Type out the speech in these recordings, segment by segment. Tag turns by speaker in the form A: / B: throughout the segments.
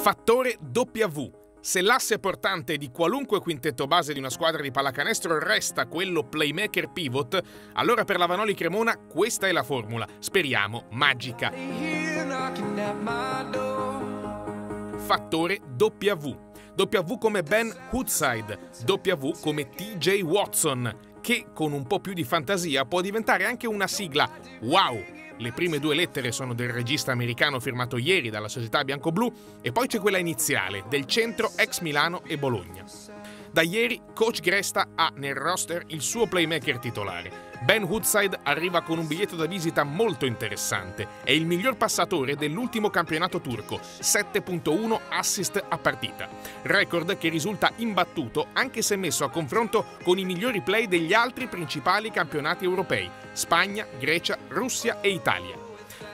A: Fattore W. Se l'asse portante di qualunque quintetto base di una squadra di pallacanestro resta quello playmaker pivot, allora per la Vanoli Cremona questa è la formula, speriamo magica. Fattore W. W come Ben Woodside, W come TJ Watson, che con un po' più di fantasia può diventare anche una sigla. Wow! Le prime due lettere sono del regista americano firmato ieri dalla società bianco-blu e poi c'è quella iniziale del centro ex Milano e Bologna. Da ieri coach Gresta ha nel roster il suo playmaker titolare. Ben Woodside arriva con un biglietto da visita molto interessante. È il miglior passatore dell'ultimo campionato turco, 7.1 assist a partita. Record che risulta imbattuto anche se messo a confronto con i migliori play degli altri principali campionati europei, Spagna, Grecia, Russia e Italia.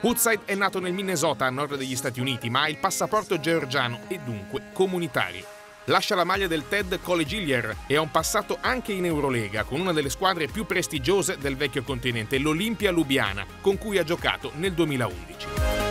A: Woodside è nato nel Minnesota a nord degli Stati Uniti, ma ha il passaporto georgiano e dunque comunitario. Lascia la maglia del TED Collegialier e ha un passato anche in Eurolega con una delle squadre più prestigiose del vecchio continente, l'Olimpia Lubiana, con cui ha giocato nel 2011.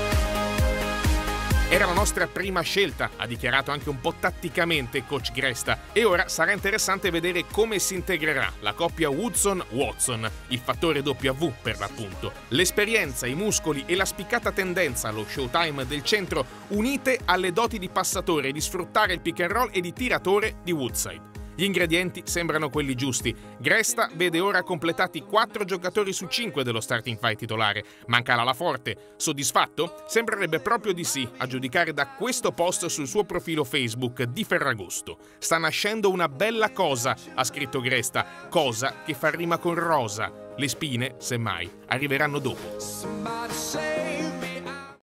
A: Era la nostra prima scelta, ha dichiarato anche un po' tatticamente coach Gresta, e ora sarà interessante vedere come si integrerà la coppia Woodson-Watson, il fattore W per l'appunto. L'esperienza, i muscoli e la spiccata tendenza allo showtime del centro unite alle doti di passatore, di sfruttare il pick and roll e di tiratore di Woodside. Gli ingredienti sembrano quelli giusti. Gresta vede ora completati 4 giocatori su 5 dello starting fight titolare. Manca la Forte. Soddisfatto? Sembrerebbe proprio di sì, a giudicare da questo post sul suo profilo Facebook di Ferragosto. Sta nascendo una bella cosa, ha scritto Gresta, cosa che fa rima con rosa. Le spine, semmai, arriveranno dopo.